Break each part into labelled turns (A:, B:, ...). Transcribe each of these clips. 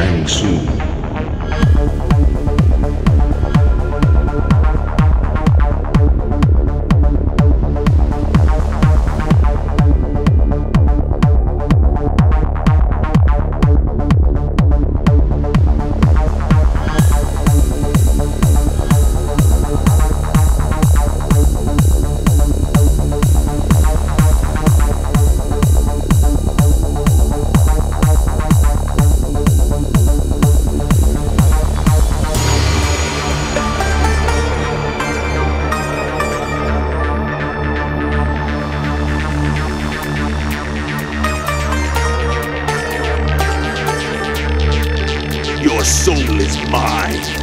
A: Shang Your soul is mine.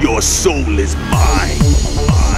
B: Your soul is mine.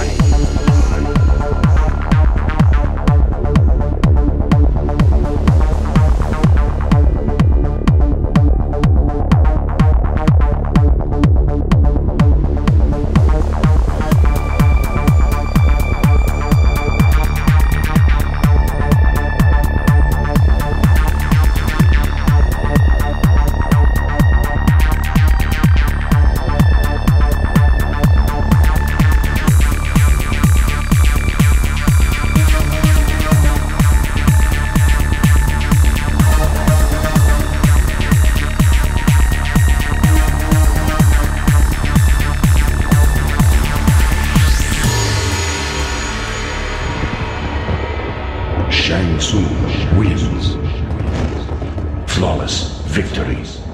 A: Flawless victory.